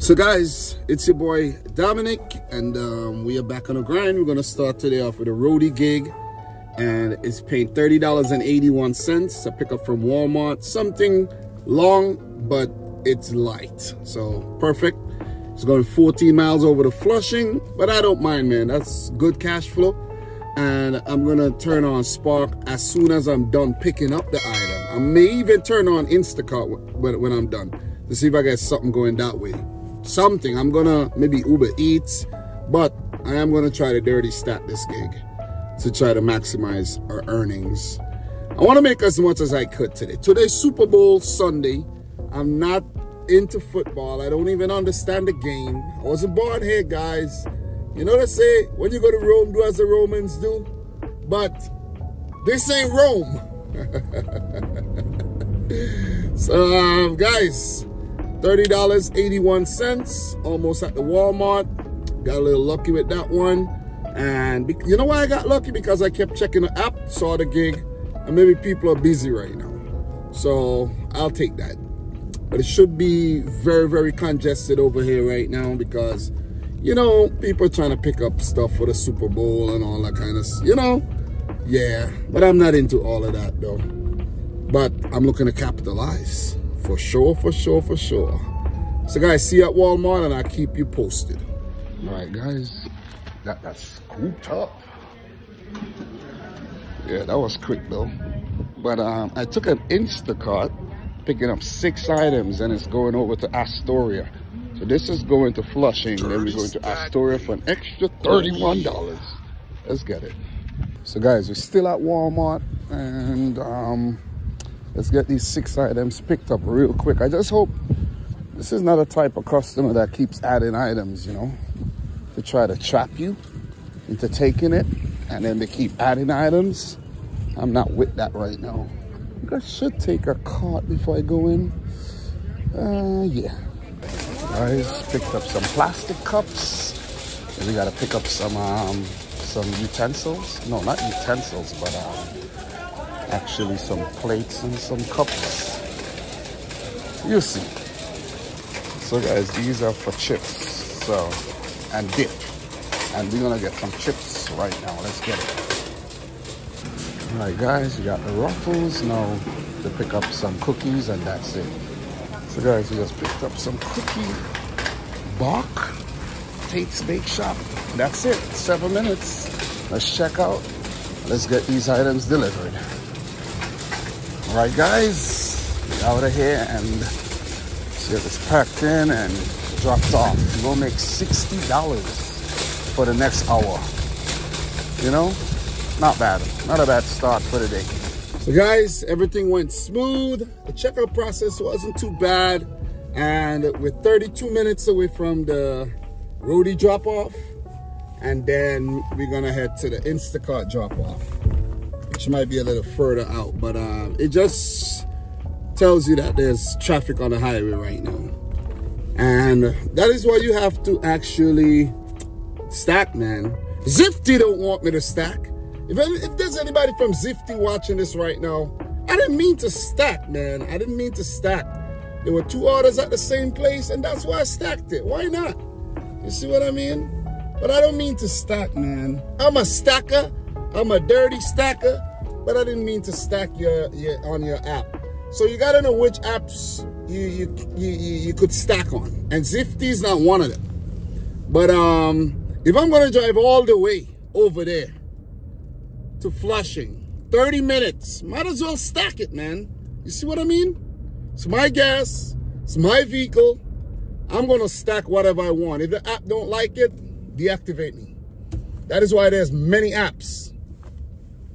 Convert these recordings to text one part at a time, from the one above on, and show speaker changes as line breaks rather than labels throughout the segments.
So guys, it's your boy Dominic and um, we are back on the grind. We're gonna start today off with a roadie gig and it's paying $30.81. A pickup from Walmart. Something long, but it's light. So perfect. It's going 14 miles over to Flushing, but I don't mind, man. That's good cash flow. And I'm gonna turn on Spark as soon as I'm done picking up the item. I may even turn on Instacart when, when I'm done to see if I get something going that way something. I'm gonna maybe Uber Eats, but I am gonna try to dirty stack this gig to try to maximize our earnings. I want to make as much as I could today. Today's Super Bowl Sunday. I'm not into football. I don't even understand the game. I wasn't born here, guys. You know what I say? When you go to Rome, do as the Romans do. But this ain't Rome. so, um, guys, $30.81, almost at the Walmart. Got a little lucky with that one. And you know why I got lucky? Because I kept checking the app, saw the gig, and maybe people are busy right now. So I'll take that. But it should be very, very congested over here right now because, you know, people trying to pick up stuff for the Super Bowl and all that kind of, you know, yeah. But I'm not into all of that though. But I'm looking to capitalize. For sure, for sure, for sure. So guys, see you at Walmart and I'll keep you posted. All right, guys, got that scooped up. Yeah, that was quick though. But um, I took an Instacart, picking up six items and it's going over to Astoria. So this is going to Flushing, then we're going to Astoria for an extra $31. Let's get it. So guys, we're still at Walmart and um, let's get these six items picked up real quick. I just hope this is not a type of customer that keeps adding items, you know, to try to trap you into taking it and then they keep adding items. I'm not with that right now. I should take a cart before I go in. Uh, yeah. Guys, picked up some plastic cups. And we gotta pick up some um, some utensils. No, not utensils, but um, actually some plates and some cups. You see. So guys, these are for chips. So, and dip. And we're gonna get some chips right now. Let's get it. All right guys, we got the ruffles now to pick up some cookies and that's it. So guys, we just picked up some cookie bark. Tate's Bake Shop. That's it, seven minutes. Let's check out. Let's get these items delivered. All right, guys, we out of here and see if it's packed in and dropped off. We'll make $60 for the next hour. You know, not bad. Not a bad start for the day. So guys, everything went smooth. The checkout process wasn't too bad. And we're 32 minutes away from the roadie drop off. And then we're gonna head to the Instacart drop off which might be a little further out, but um, it just tells you that there's traffic on the highway right now. And that is why you have to actually stack, man. Zifty don't want me to stack. If, if there's anybody from Zifty watching this right now, I didn't mean to stack, man. I didn't mean to stack. There were two orders at the same place, and that's why I stacked it. Why not? You see what I mean? But I don't mean to stack, man. I'm a stacker. I'm a dirty stacker but I didn't mean to stack your, your on your app. So you gotta know which apps you you, you, you could stack on. And Zifty is not one of them. But um, if I'm gonna drive all the way over there to Flushing, 30 minutes, might as well stack it, man. You see what I mean? It's my gas, it's my vehicle. I'm gonna stack whatever I want. If the app don't like it, deactivate me. That is why there's many apps.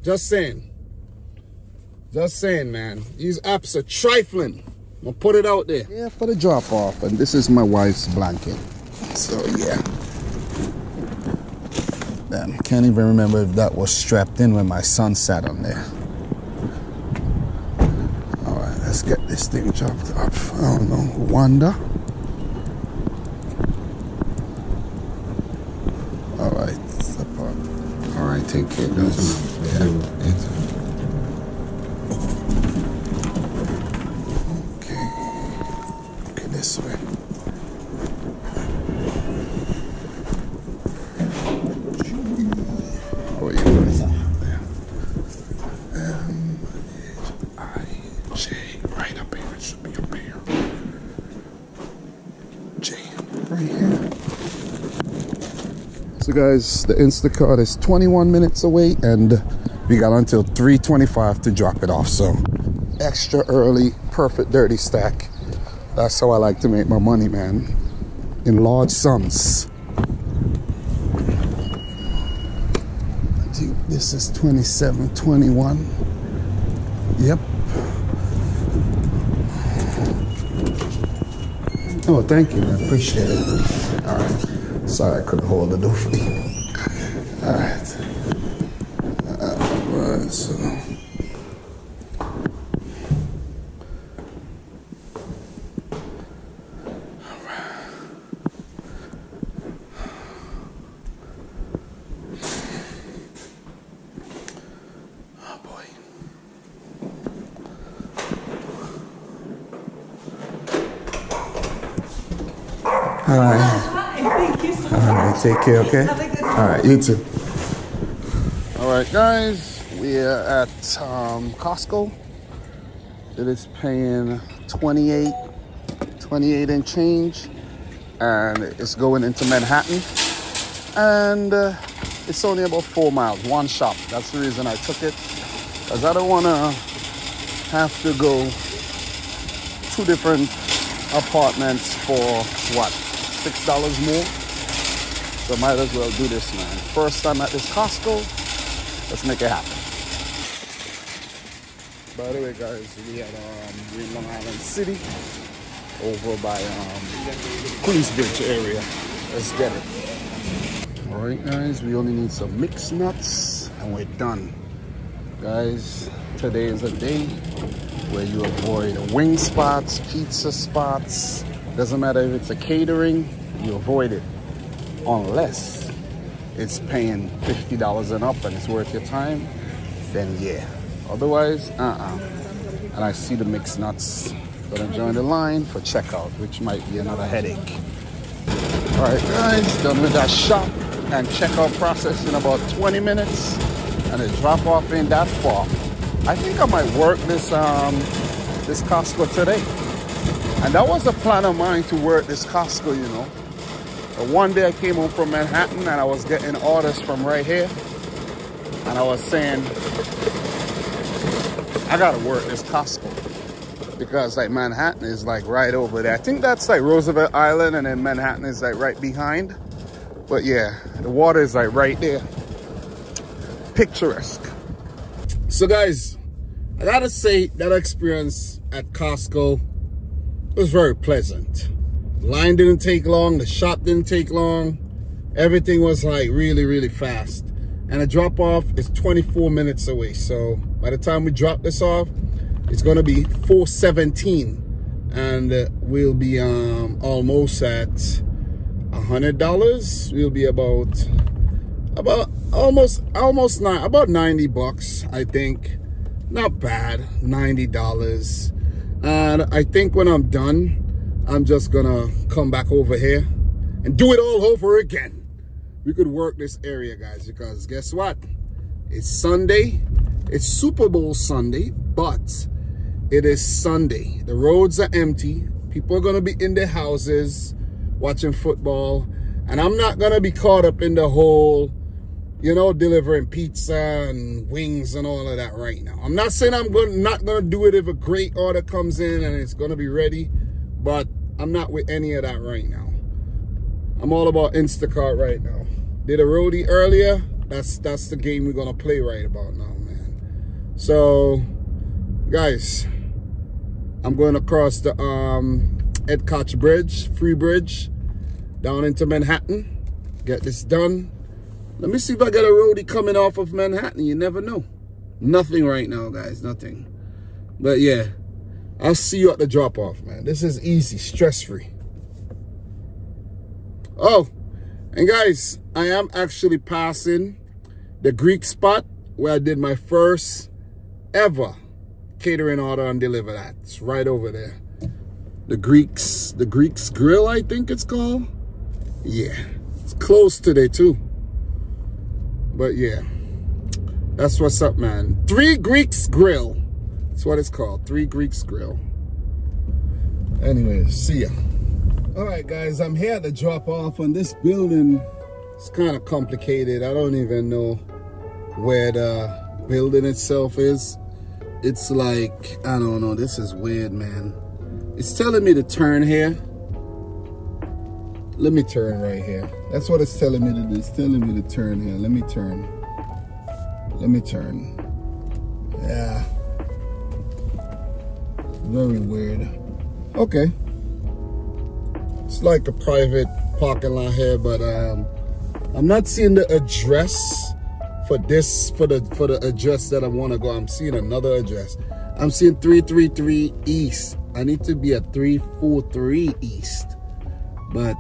Just saying. Just saying, man. These apps are trifling. Gonna put it out there. Yeah, for the drop off. And this is my wife's blanket. So yeah. Damn, can't even remember if that was strapped in when my son sat on there. Alright, let's get this thing dropped off. I don't know. Wanda. Alright, Alright, take care. Yeah. OJ right here. So guys, the Instacart is 21 minutes away and we got until 3.25 to drop it off. So extra early, perfect dirty stack. That's how I like to make my money, man. In large sums. I think this is 27, 21. Yep. Oh, thank you, I Appreciate it. All right. Sorry I couldn't hold the door for you. All right. All right, so. Oh boy. All right.
Hi, thank you so
All right. Take care, okay? All right. You too. All right, guys. We are at um, Costco. It is paying 28, 28 and change. And it's going into Manhattan. And uh, it's only about four miles, one shop. That's the reason I took it. Because I don't want to have to go two different apartments for what six dollars more so might as well do this man. First time at this costco let's make it happen. By the way guys we at um we're in long island city over by um queensbridge area. Let's get it. All right guys we only need some mixed nuts and we're done. Guys today is a day where you avoid wing spots, pizza spots. Doesn't matter if it's a catering, you avoid it. Unless it's paying $50 and up and it's worth your time, then yeah. Otherwise, uh-uh. And I see the mixed nuts. Gonna join the line for checkout, which might be another headache. All right, guys, done with that shop and checkout process in about 20 minutes. And the drop off ain't that far. I think I might work this um this Costco today. And that was a plan of mine to work this Costco, you know. But one day I came home from Manhattan and I was getting orders from right here. And I was saying, I gotta work this Costco. Because like Manhattan is like right over there. I think that's like Roosevelt Island and then Manhattan is like right behind. But yeah, the water is like right there. Picturesque. So guys, I gotta say that experience at Costco was very pleasant. Line didn't take long, the shop didn't take long. Everything was like really, really fast. And the drop off is 24 minutes away. So by the time we drop this off, it's gonna be 417 and uh, we'll be um, almost at hundred dollars. We'll be about about almost almost nine about 90 bucks, I think not bad 90 dollars and i think when i'm done i'm just gonna come back over here and do it all over again. We could work this area guys because guess what? It's sunday. It's super bowl sunday but it is sunday. The roads are empty. People are gonna be in their houses watching football. And i'm not gonna be caught up in the whole you know, delivering pizza and wings and all of that right now. I'm not saying I'm going not gonna do it if a great order comes in and it's gonna be ready, but I'm not with any of that right now. I'm all about Instacart right now. Did a roadie earlier. That's that's the game we're gonna play right about now, man. So, guys, I'm going across the um, Ed Koch Bridge, Free Bridge, down into Manhattan. Get this done let me see if I got a roadie coming off of Manhattan. You never know. Nothing right now, guys. Nothing. But yeah, I'll see you at the drop off, man. This is easy, stress free. Oh, and guys, I am actually passing the Greek spot where I did my first ever catering order and deliver that. It's right over there. The Greeks, the Greeks Grill, I think it's called. Yeah, it's closed today too. But yeah, that's what's up, man. Three Greeks Grill. That's what it's called. Three Greeks Grill. Anyways, see ya. All right, guys, I'm here to drop off on this building. It's kind of complicated. I don't even know where the building itself is. It's like, I don't know, this is weird, man. It's telling me to turn here. Let me turn right here. That's what it's telling me to do. It's telling me to turn here. Let me turn. Let me turn. Yeah. Very weird. Okay. It's like a private parking lot here, but um, I'm not seeing the address for this for the for the address that I want to go. I'm seeing another address. I'm seeing 333 East. I need to be at 343 East. But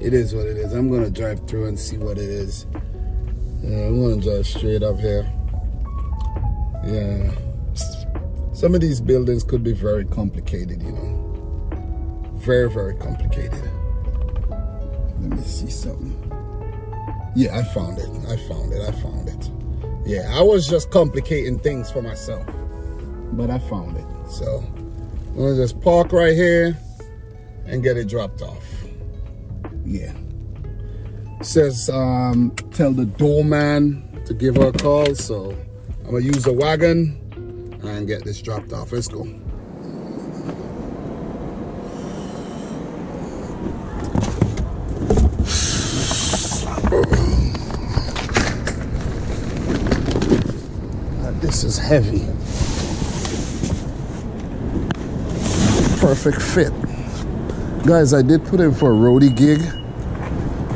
it is what it is. I'm gonna drive through and see what it is. Yeah, I'm gonna drive straight up here. Yeah. Some of these buildings could be very complicated, you know. Very, very complicated. Let me see something. Yeah, I found it. I found it. I found it. Yeah, I was just complicating things for myself. But I found it. So I'm gonna just park right here and get it dropped off. Yeah. Says um tell the doorman to give her a call. So I'm gonna use the wagon and get this dropped off. Let's go. This is heavy. Perfect fit. Guys, I did put in for a roadie gig.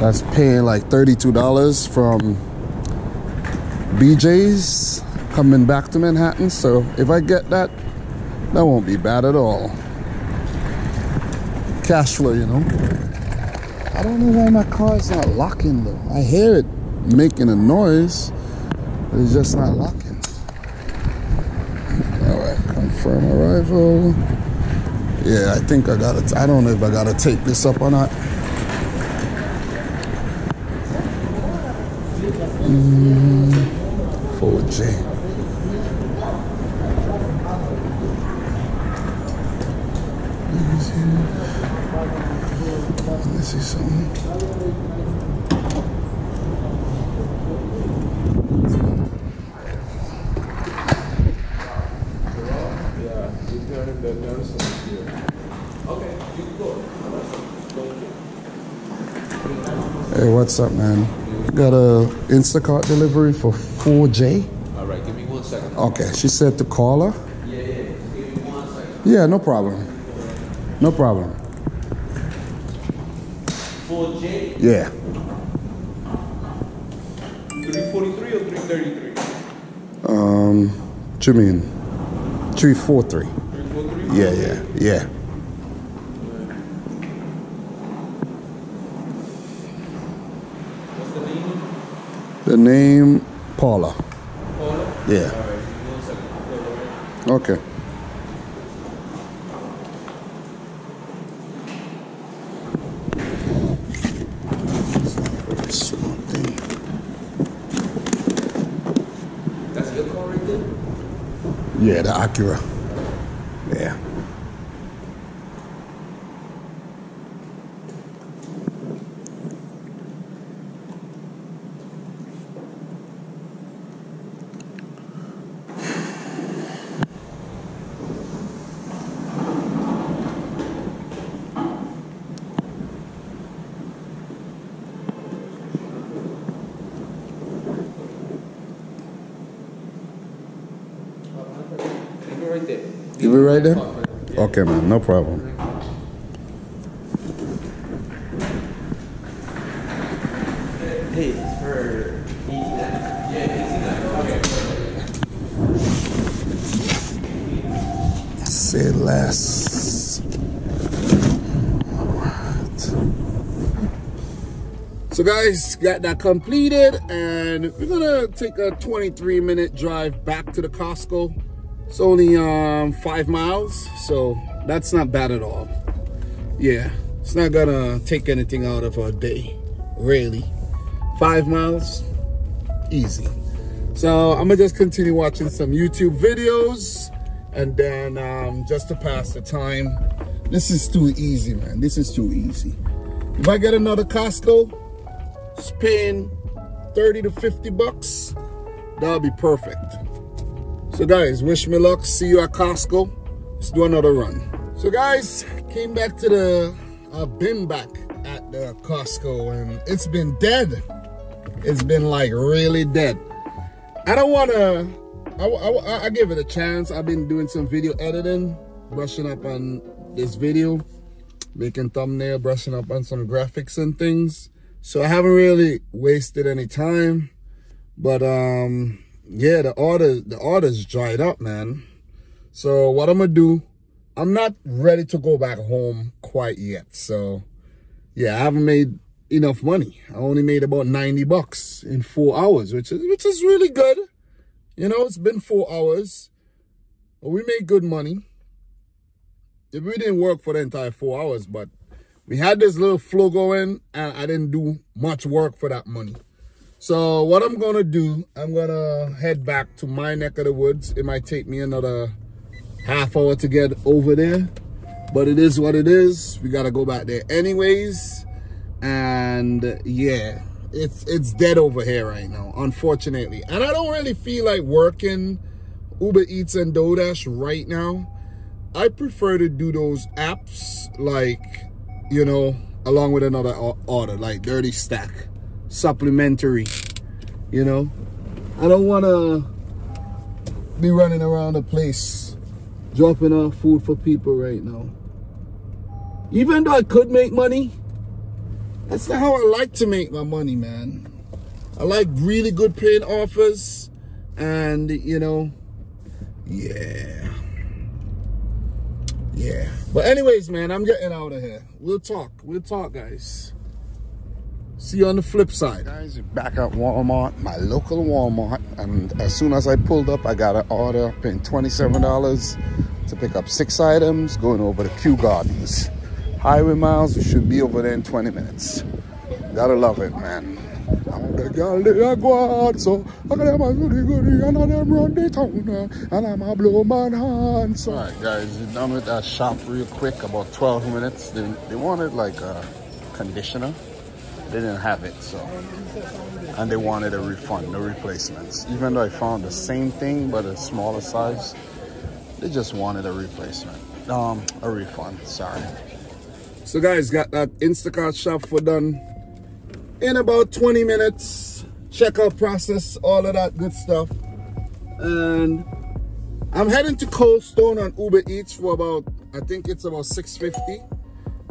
That's paying like $32 from BJ's coming back to Manhattan. So if I get that, that won't be bad at all. Cash flow, you know. I don't know why my car is not locking though. I hear it making a noise, but it's just not locking. All right, confirm arrival. Yeah, I think I gotta, I don't know if I gotta take this up or not. Mm, 4J. Let me see something. Hey, what's up, man? Got a Instacart delivery for 4J.
All right, give me one second.
Okay, she said to call her.
Yeah, yeah. Give me one second.
Yeah, no problem. No problem.
4J,
Yeah.
343 or 333?
Um, what you mean? 343.
343?
Yeah, yeah, yeah.
What's the name?
The name, Paula.
Paula?
Yeah.
All right, give me one second. All right.
Okay.
That's your car right there?
Yeah, the Acura. Yeah.
Leave it right there.
Give it right there? Okay, man, no problem.
Hey, it's for easy Yeah, easy
Say less. So guys, got that completed and we're gonna take a 23 minute drive back to the Costco. It's only um, five miles, so that's not bad at all. Yeah, it's not gonna take anything out of our day, really. Five miles, easy. So I'm gonna just continue watching some YouTube videos and then um, just to pass the time, This is too easy, man. This is too easy. If I get another Costco, it's paying 30 to 50 bucks, that'll be perfect. So guys, wish me luck. See you at Costco. Let's do another run. So guys, came back to the, I've been back at the Costco and it's been dead. It's been like really dead. I don't want to, I, I, I give it a chance. I've been doing some video editing, brushing up on this video, making thumbnail, brushing up on some graphics and things. So I haven't really wasted any time, but um, yeah, the order, the order's dried up, man. So what I'm gonna do, I'm not ready to go back home quite yet. So yeah, I haven't made enough money. I only made about 90 bucks in four hours, which is, which is really good. You know, it's been four hours, but we made good money. If we didn't work for the entire four hours, but we had this little flow going and I didn't do much work for that money. So what I'm going to do, I'm going to head back to my neck of the woods. It might take me another half hour to get over there, but it is what it is. We got to go back there anyways and yeah it's it's dead over here right now unfortunately and i don't really feel like working uber eats and doordash right now i prefer to do those apps like you know along with another order like dirty stack supplementary you know i don't want to be running around the place dropping off food for people right now even though i could make money that's not how I like to make my money, man. I like really good paying offers and, you know, yeah. Yeah. But anyways, man, I'm getting out of here. We'll talk. We'll talk, guys. See you on the flip side. Guys, back at Walmart, my local Walmart. And as soon as I pulled up, I got an order paying $27 to pick up six items going over to Kew Gardens highway miles we should be over there in 20 minutes gotta love it man I'm the girl that I go out, so I got my goody goody and I them run the town uh, and I'm a blow man hand. So. Alright guys, we done with that shop real quick, about 12 minutes. They, they wanted like a conditioner. They didn't have it, so. And they wanted a refund, no replacements. Even though I found the same thing, but a smaller size, they just wanted a replacement. Um, a refund, sorry. So guys, got that Instacart shop for done in about 20 minutes. Checkout process, all of that good stuff. And I'm heading to Cold Stone on Uber Eats for about, I think it's about 650.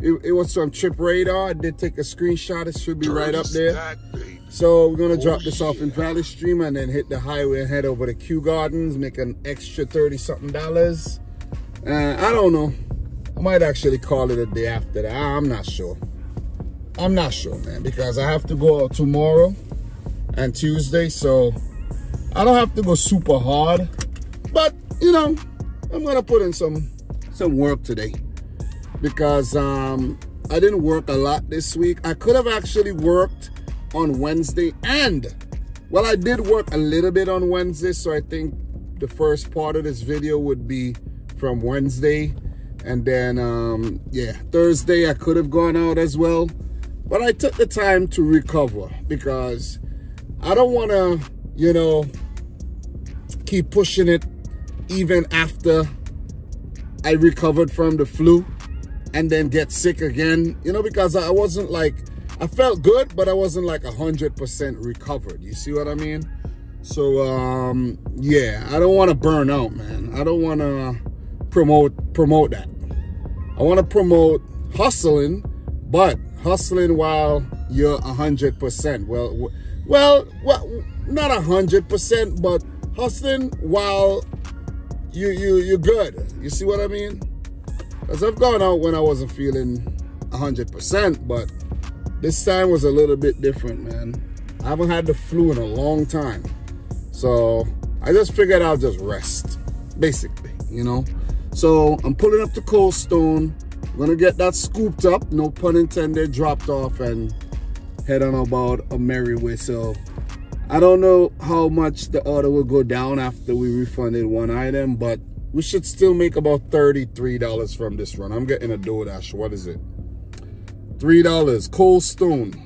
It, it was from Trip Radar. I did take a screenshot. It should be right up there. So we're gonna drop this off in Valley Stream and then hit the highway and head over to Kew Gardens, make an extra 30 something dollars. And I don't know. I might actually call it a day after that. I'm not sure. I'm not sure, man, because I have to go tomorrow and Tuesday, so I don't have to go super hard. But, you know, I'm going to put in some some work today because um, I didn't work a lot this week. I could have actually worked on Wednesday and, well, I did work a little bit on Wednesday, so I think the first part of this video would be from Wednesday and then, um, yeah, Thursday I could have gone out as well. But I took the time to recover because I don't want to, you know, keep pushing it even after I recovered from the flu and then get sick again, you know, because I wasn't like, I felt good, but I wasn't like 100% recovered. You see what I mean? So, um, yeah, I don't want to burn out, man. I don't want to promote promote that. I want to promote hustling, but hustling while you're a hundred percent. Well, well, well, not a hundred percent, but hustling while you you you're good. You see what I mean? Because I've gone out when I wasn't feeling hundred percent, but this time was a little bit different, man. I haven't had the flu in a long time, so I just figured I'll just rest, basically, you know. So I'm pulling up to Cold Stone. I'm gonna get that scooped up, no pun intended, dropped off and head on about a merry way. So I don't know how much the order will go down after we refunded one item, but we should still make about $33 from this run. I'm getting a DoorDash. What is it? $3. Cold Stone.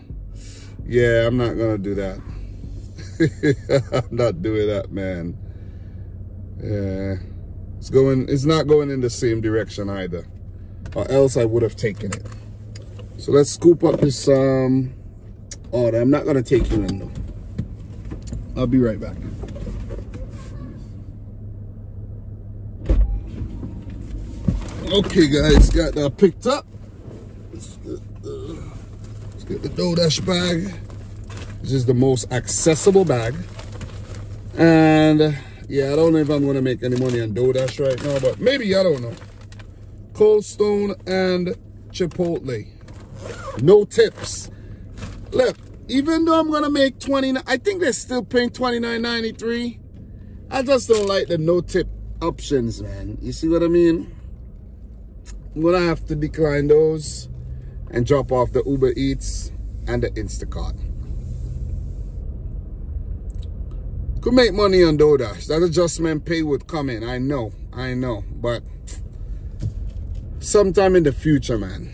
Yeah, I'm not going to do that. I'm not doing that, man. Yeah. It's going, it's not going in the same direction either. Or else I would have taken it. So let's scoop up this um order. I'm not gonna take you in though. I'll be right back. Okay guys, got that picked up. Let's get the, DoorDash bag. This is the most accessible bag. And yeah, I don't know if I'm gonna make any money on DoorDash right now, but maybe, I don't know. Cold Stone and Chipotle. No tips. Look, even though I'm gonna make 20, I think they're still paying 29.93. I just don't like the no tip options, man. You see what I mean? I'm gonna have to decline those and drop off the Uber Eats and the Instacart. Could make money on DoorDash. That adjustment pay would come in. I know, I know, but sometime in the future, man.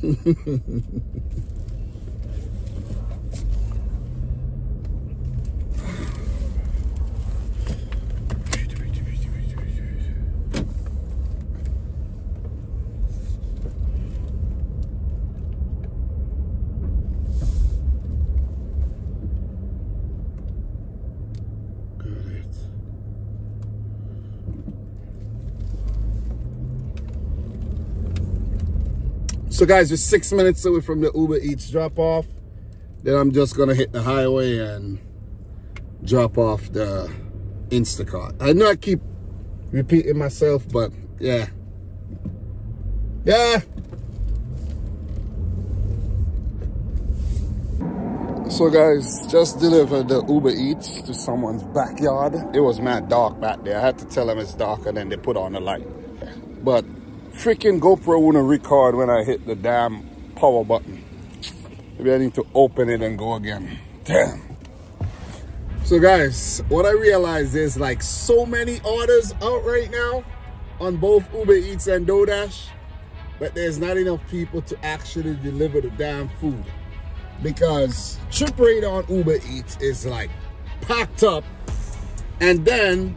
So guys, we're six minutes away from the Uber Eats drop off. Then I'm just gonna hit the highway and drop off the Instacart. I know I keep repeating myself, but yeah. Yeah. So guys, just delivered the Uber Eats to someone's backyard. It was mad dark back there. I had to tell them it's dark and then they put on the light. But freaking GoPro wouldn't record when I hit the damn power button. Maybe I need to open it and go again. Damn. So guys, what I realized is like so many orders out right now on both Uber Eats and DoorDash, but there's not enough people to actually deliver the damn food. Because trip radar on Uber Eats is like packed up. And then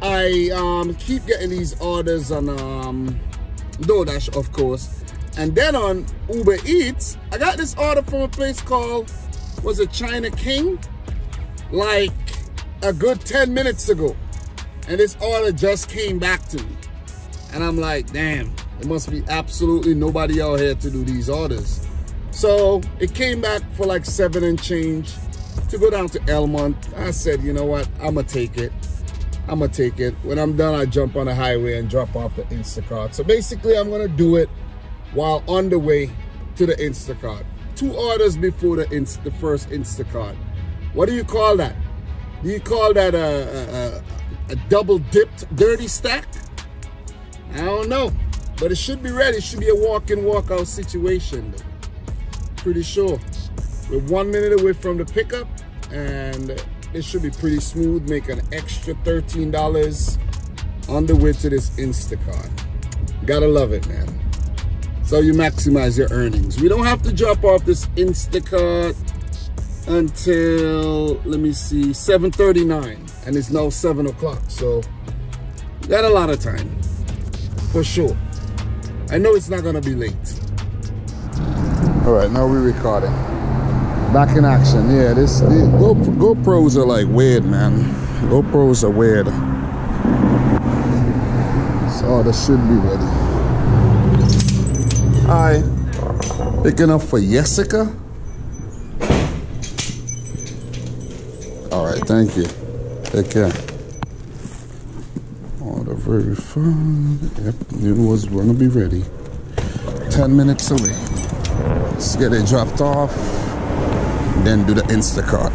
I um, keep getting these orders on um, DoorDash, of course. And then on Uber Eats, I got this order from a place called, was it China King? Like a good 10 minutes ago. And this order just came back to me. And I'm like, damn, there must be absolutely nobody out here to do these orders. So it came back for like seven and change to go down to Elmont. I said, you know what, I'm gonna take it. I'm gonna take it. When I'm done, I jump on the highway and drop off the Instacart. So basically, I'm gonna do it while on the way to the Instacart. Two orders before the, Inst the first Instacart. What do you call that? Do you call that a, a, a double dipped dirty stack? I don't know. But it should be ready. It should be a walk-in, walk-out situation. Pretty sure. We're one minute away from the pickup and it should be pretty smooth. Make an extra $13 on the way to this Instacart. Gotta love it, man. So you maximize your earnings. We don't have to drop off this Instacart until, let me see, 7.39. And it's now 7 o'clock. So got a lot of time, for sure. I know it's not gonna be late. All right, now we're recording. Back in action, yeah. This the Go, GoPros are like weird, man. GoPros are weird. So oh, this should be ready. Hi, picking up for Jessica. All right, thank you. Take care. Oh, Order verified. Yep, it was gonna be ready. 10 minutes away. Let's get it dropped off, then do the Instacart.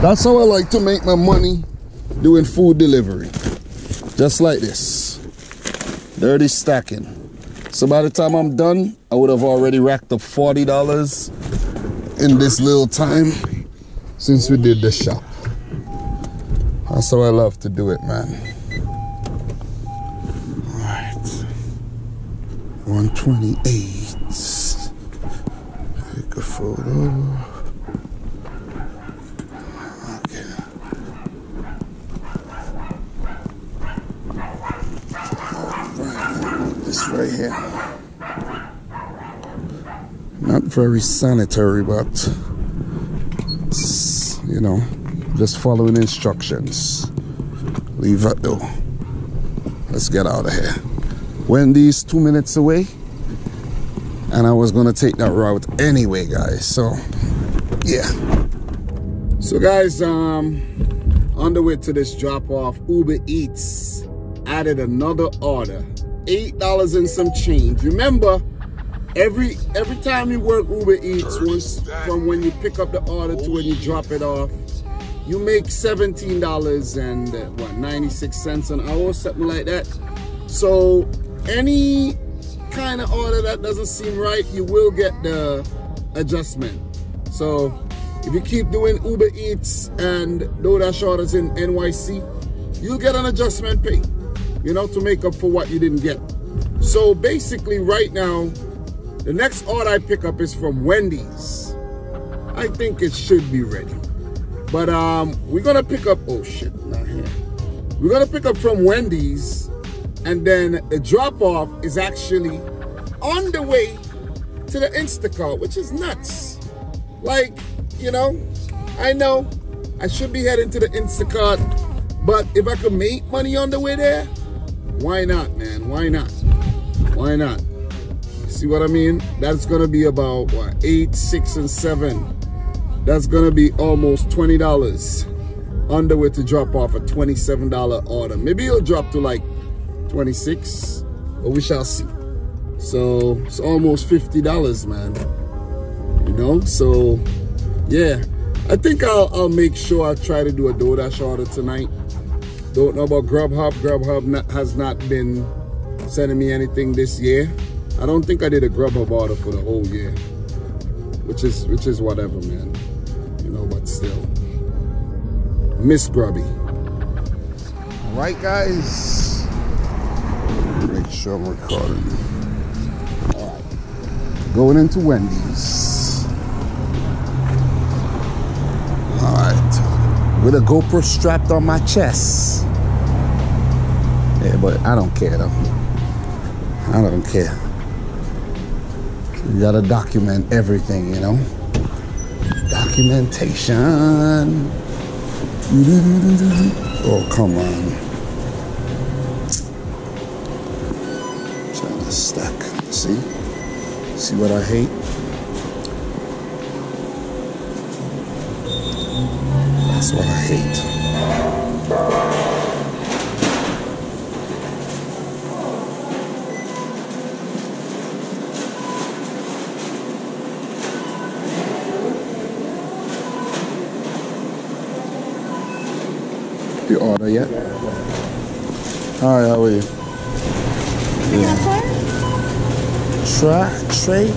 That's how I like to make my money doing food delivery. Just like this. Dirty stacking. So by the time I'm done, I would have already racked up $40 in this little time since we did the shop. That's how I love to do it, man. All right. 128. Take a photo. Okay. This right here. Not very sanitary, but you know, just following instructions. Leave that though. Let's get out of here. Wendy's two minutes away, and I was gonna take that route anyway, guys. So, yeah. So, guys, um, on the way to this drop off, Uber Eats added another order, eight dollars and some change. Remember, every every time you work Uber Eats, once from when you pick up the order to when you drop it off, you make seventeen dollars and what ninety six cents an hour, something like that. So any kind of order that doesn't seem right, you will get the adjustment. So if you keep doing Uber Eats and DoorDash orders in NYC, you'll get an adjustment pay, you know, to make up for what you didn't get. So basically right now, the next order I pick up is from Wendy's. I think it should be ready. But um, we're gonna pick up, oh shit, not here. We're gonna pick up from Wendy's and then the drop off is actually on the way to the Instacart, which is nuts. Like, you know, I know I should be heading to the Instacart, but if I could make money on the way there, why not, man? Why not? Why not? See what I mean? That's gonna be about what eight, six, and seven. That's gonna be almost twenty dollars way to drop off a twenty-seven dollar order. Maybe it'll drop to like 26 but we shall see. So it's almost $50 man. You know so yeah. I think I'll, I'll make sure I try to do a DoorDash order tonight. Don't know about Grubhub. Grubhub not, has not been sending me anything this year. I don't think I did a Grubhub order for the whole year which is which is whatever man. You know but still. Miss Grubby. All right guys sure I'm recording. Going into Wendy's. Alright. With a GoPro strapped on my chest. Yeah, but I don't care though. I don't care. You gotta document everything, you know? Documentation. Oh, come on. Stuck. See? See what I hate? That's what I hate. The order yet? Hi, how are you? Yeah. Try, trade?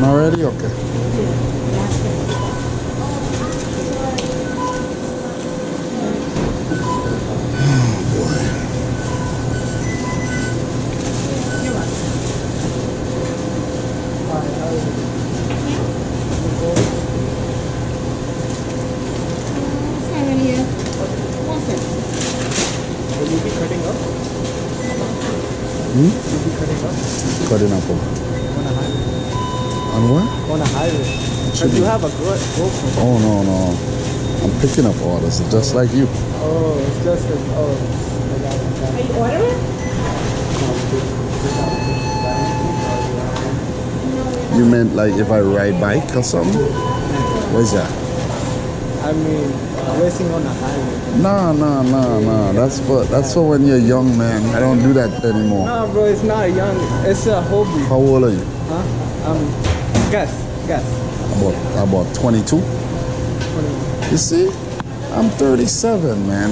Not ready? Okay. Cutting up on?
On a highway.
On what?
On a highway. But you have a good GoPro.
Oh, no, no. I'm picking up orders, just like you.
Oh, it's just a, oh.
Are you ordering?
You meant like if I ride bike or something? Where's that?
I mean, racing on a highway.
No, no, no, no. That's for that's for when you're young, man. I don't do that anymore.
Nah, bro, it's not young. It's a hobby.
How old are you?
Huh? Um, guess, guess.
About about 22.
20.
You see, I'm 37, man.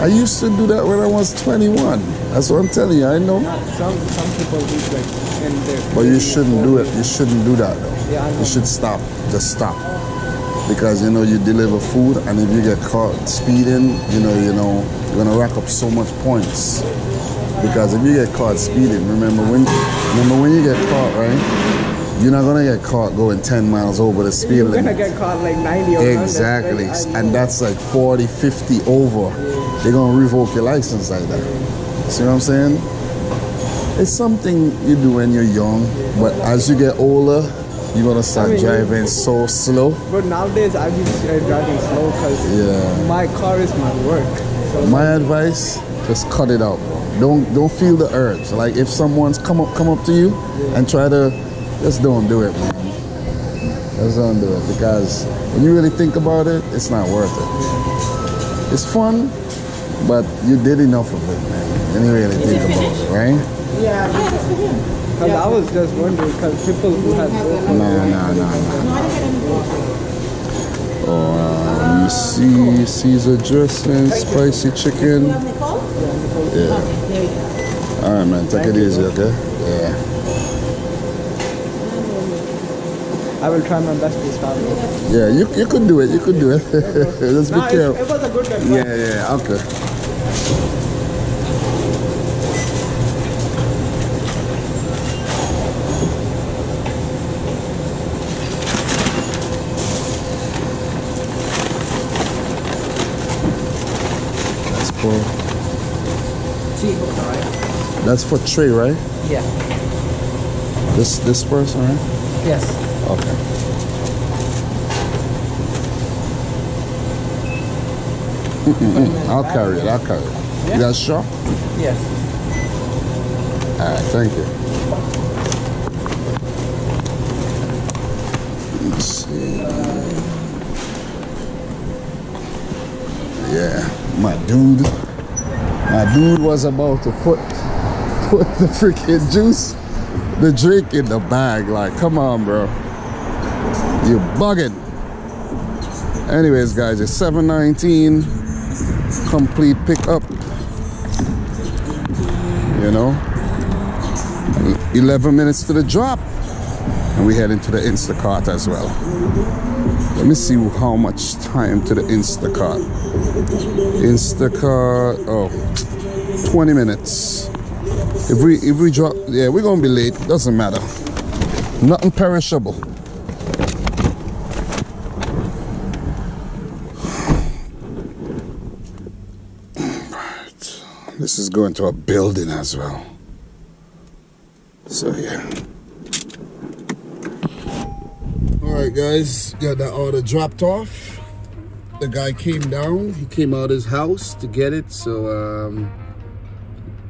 I used to do that when I was 21. That's what I'm telling you. I know.
Not some some people do like in their.
But you shouldn't do it. You shouldn't do that though.
Yeah, I know.
You should stop. Just stop. Because you know you deliver food, and if you get caught speeding, you know you know you're gonna rack up so much points. Because if you get caught speeding, remember when remember when you get caught, right? You're not gonna get caught going 10 miles over the speed
You're
limit.
gonna get caught like 90 or 100,
Exactly. And that's like 40, 50 over. They're going to revoke your license like that. See what I'm saying? It's something you do when you're young, but as you get older, you're going to start
I mean,
driving so slow.
But nowadays I've been uh, driving slow because
Yeah.
my car is my work. So
My advice, just cut it out, bro. Don't don't feel the urge. Like if someone's come up come up to you and try to just don't do it, man. Just don't do it because when you really think about it, it's not worth it. It's fun, but you did enough of it, man. When you really think about it, right?
yeah, because I was just wondering because people who have
No, no, no, no. Oh, um, you see Caesar dressing, spicy chicken. Yeah. All right, man. Take it easy, okay? Yeah.
I will try my best to stop it.
Yeah, you, you could do it. You could do it. Just be
No, it,
careful.
it was a good advice.
Yeah, yeah, okay. That's for that's for Trey, right?
Yeah.
This this person, right?
Yes.
Okay. I'll carry it. I'll carry it.
Yeah.
You guys sure?
Yes.
All right, thank you. Let's see. Yeah, my dude, my dude was about to put put the freaking juice, the drink in the bag. Like, come on, bro, you bugging. Anyways, guys, it's 7:19. Complete pickup. You know, 11 minutes to the drop. And we head into the Instacart as well. Let me see how much time to the Instacart. Instacart, oh, 20 minutes. If we if we drop, yeah, we're gonna be late. Doesn't matter. Nothing perishable. Right. This is going to a building as well. So yeah. All right, guys, got that order dropped off. The guy came down. He came out his house to get it. So um,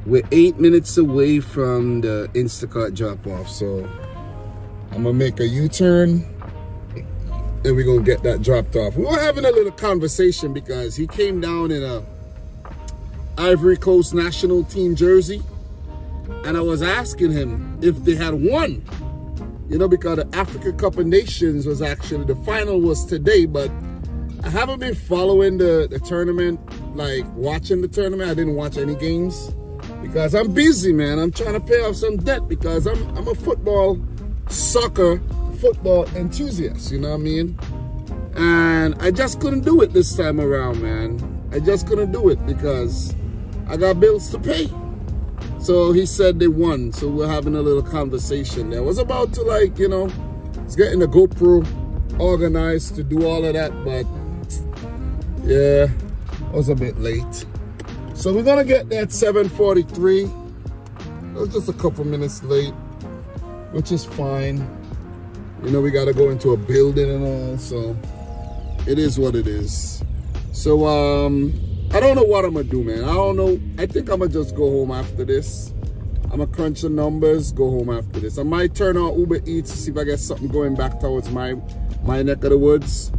we're eight minutes away from the Instacart drop off. So I'm gonna make a U-turn. and we're gonna get that dropped off. We were having a little conversation because he came down in a Ivory Coast national team jersey and I was asking him if they had won. You know, because the Africa Cup of Nations was actually, the final was today, but I haven't been following the, the tournament, like watching the tournament. I didn't watch any games because I'm busy, man. I'm trying to pay off some debt because I'm, I'm a football, soccer, football enthusiast, you know what I mean? And I just couldn't do it this time around, man. I just couldn't do it because I got bills to pay. So he said they won. So we're having a little conversation there. I was about to like, you know, it's getting the GoPro organized to do all of that, but yeah, I was a bit late. So we're gonna get there at 7.43. It was just a couple minutes late, which is fine. You know, we gotta go into a building and all, so it is what it is. So um I don't know what I'm gonna do, man. I don't know. I think I'm gonna just go home after this. I'm gonna crunch the numbers, go home after this. I might turn on Uber Eats to see if I get something going back towards my my neck of the woods,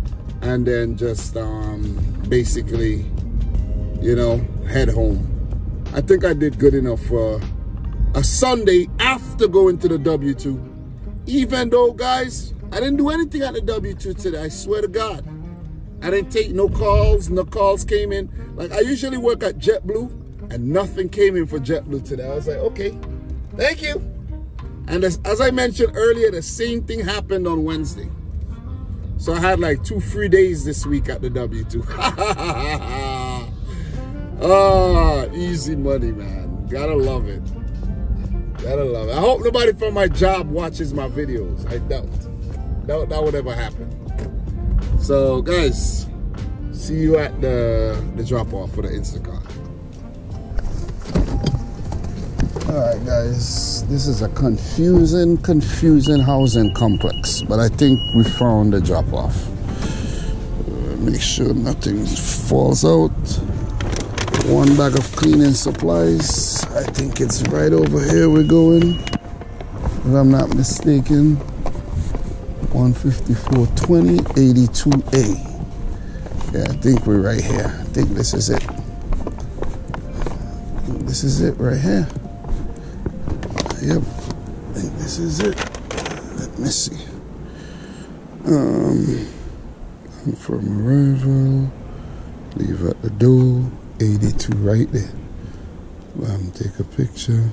and then just um, basically, you know, head home. I think I did good enough for a Sunday after going to the W2. Even though, guys, I didn't do anything at the W2 today. I swear to God. I didn't take no calls. No calls came in. Like I usually work at JetBlue and nothing came in for JetBlue today. I was like, okay, thank you. And as, as I mentioned earlier, the same thing happened on Wednesday. So I had like two free days this week at the W2. ah, easy money, man. Gotta love it. Gotta love it. I hope nobody from my job watches my videos. I doubt. Doubt that would ever happen. So, guys, see you at the, the drop-off for the Instacart. All right, guys, this is a confusing, confusing housing complex, but I think we found the drop off. Uh, make sure nothing falls out. One bag of cleaning supplies. I think it's right over here we're going, if I'm not mistaken. 15420 82A. Yeah, I think we're right here. I think this is it. This is it right here. Yep. I think this is it. Let me see. Um, from arrival, leave at the door, 82 right there. Um, take a picture.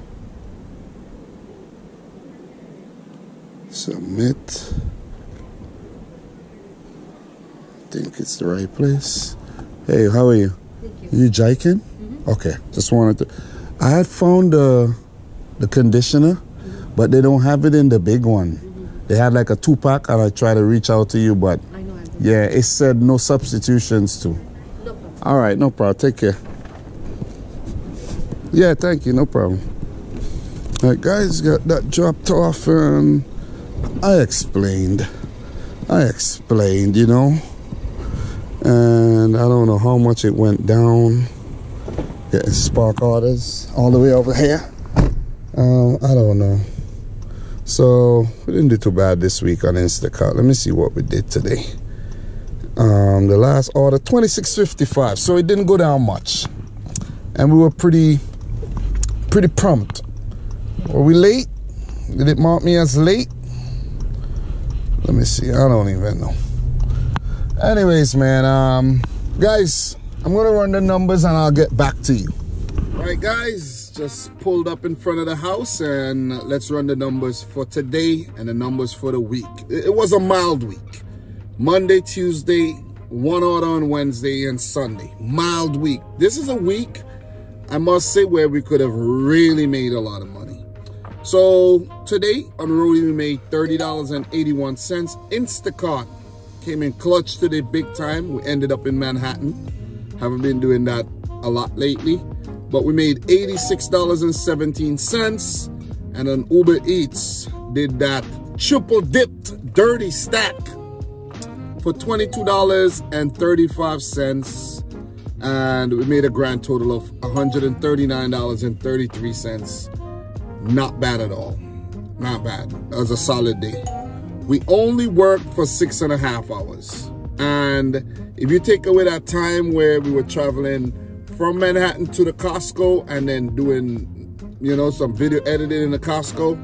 Submit. I think it's the right place. Hey, how are you?
Thank you.
You jiking?
Mm-hmm.
Okay, just wanted to. I had found the the conditioner, but they don't have it in the big one. They had like a two pack, and I tried to reach out to you, but
I know I'm
yeah, it said no substitutions too. All right, no problem. Take care. Yeah, thank you. No problem. All right, guys, got that dropped off, and I explained. I explained, you know, and I don't know how much it went down. Getting spark orders all the way over here. Um, I don't know. So we didn't do too bad this week on Instacart. Let me see what we did today. Um, the last order 26.55, so it didn't go down much, and we were pretty, pretty prompt. Were we late? Did it mark me as late? Let me see. I don't even know. Anyways, man, um, guys, I'm gonna run the numbers and I'll get back to you. All right, guys, just pulled up in front of the house and let's run the numbers for today and the numbers for the week. It it was a mild week. Monday, Tuesday, one order on Wednesday and Sunday. Mild week. This is a week, I must say, where we could have really made a lot of money. So today on Roadie, we made $30.81. Instacart came in clutch today big time. We ended up in Manhattan. Haven't been doing that a lot lately. But we made $86.17. And on Uber Eats, did that triple dipped dirty stack for $22.35 and we made a grand total of $139.33 not bad at all. Not bad. That was a solid day. We only worked for six and a half hours. And if you take away that time where we were traveling from manhattan to the costco and then doing you know some video editing in the costco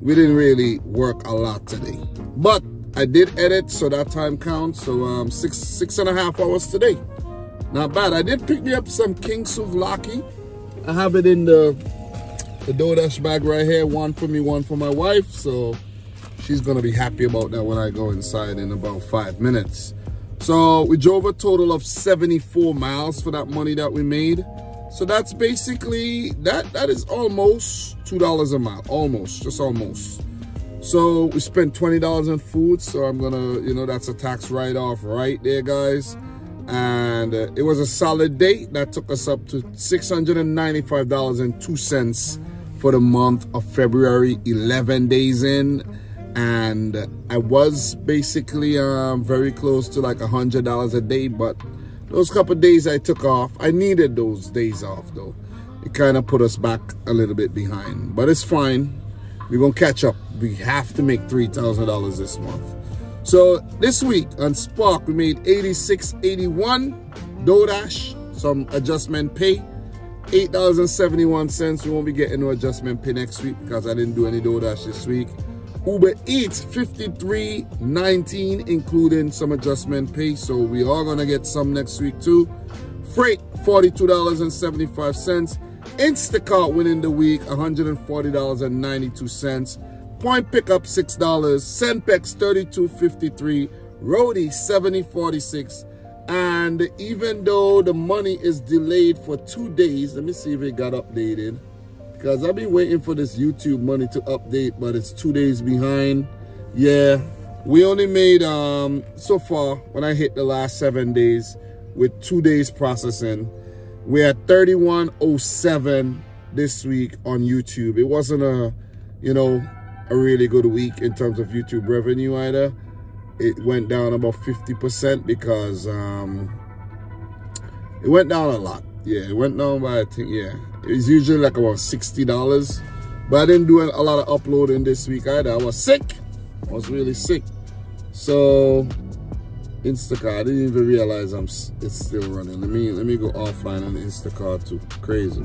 we didn't really work a lot today. But I did edit, so that time counts. So um, six six and a half hours today. Not bad. I did pick me up some King Souvlaki. I have it in the the DoorDash bag right here. One for me, one for my wife. So she's gonna be happy about that when I go inside in about five minutes. So we drove a total of 74 miles for that money that we made. So that's basically that that is almost two dollars a mile. Almost, just almost. So we spent $20 on food. So I'm gonna, you know, that's a tax write-off right there, guys. And uh, it was a solid date That took us up to $695.02 for the month of February, 11 days in. And I was basically um, very close to like $100 a day. But those couple days I took off, I needed those days off though. It kind of put us back a little bit behind. But it's fine we're gonna catch up we have to make three thousand dollars this month. So this week on spark we made 86.81 DoorDash some adjustment pay. eight dollars and 71 cents we won't be getting no adjustment pay next week because i didn't do any DoorDash this week. Uber eats 53.19 including some adjustment pay so we are gonna get some next week too. Frayt $42.75 Instacart winning the week, $140.92. Point pickup, $6. Senpex, $32.53. Roadie, $70.46. And even though the money is delayed for two days, let me see if it got updated. Because I've been waiting for this YouTube money to update, but it's two days behind. Yeah, we only made, um so far, when I hit the last seven days, with two days processing, we're at 3107 this week on YouTube. It wasn't a, you know, a really good week in terms of YouTube revenue either. It went down about 50% because um, it went down a lot. Yeah, it went down by, I think, yeah. It was usually like about $60. But I didn't do a lot of uploading this week either. I was sick. I was really sick. So Instacart. I didn't even realize I'm it's still running. Let me let me go offline on Instacart too. Crazy.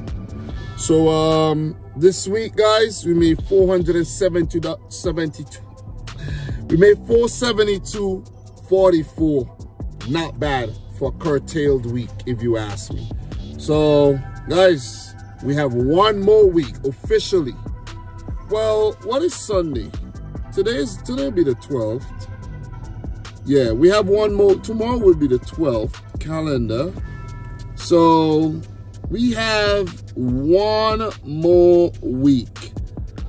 So um this week, guys, we made 472 72. We made 472.44. Not bad for curtailed week, if you ask me. So, guys, we have one more week officially. Well, what is Sunday? Today's today will be the 12th yeah we have one more. Tomorrow will be the 12th calendar. So we have one more week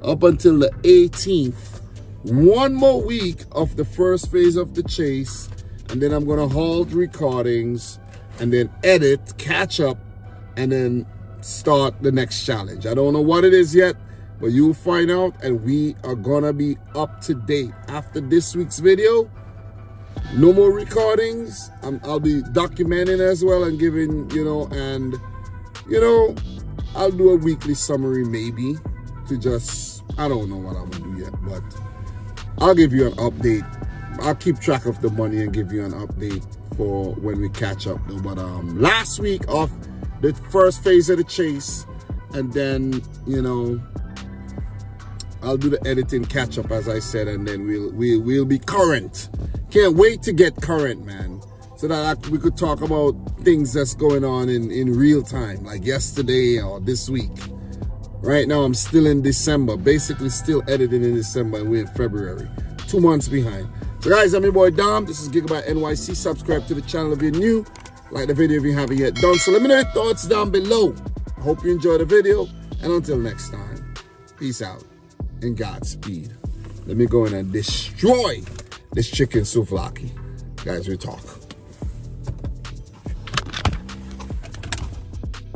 up until the 18th one more week of the first phase of the chase and then i'm gonna halt recordings and then edit catch up and then start the next challenge. I don't know what it is yet but you'll find out and we are gonna be up to date. After this week's video no more recordings. I will be documenting as well and giving you know and you know i'll do a weekly summary maybe to just i don't know what i'm gonna do yet but i'll give you an update. I'll keep track of the money and give you an update for when we catch up though. But um last week off the first phase of the chase and then you know I'll do the editing catch up as I said and then we'll we'll we'll be current can't wait to get current, man. So that we could talk about things that's going on in, in real time, like yesterday or this week. Right now, I'm still in December, basically still editing in December, and we're in February. Two months behind. So guys, I'm your boy Dom. This is GigaBite NYC. Subscribe to the channel if you're new. Like the video if you haven't yet done. So let me know your thoughts down below. I hope you enjoyed the video. And until next time, peace out and Godspeed. Let me go in and destroy this chicken souvlaki. Guys, we talk.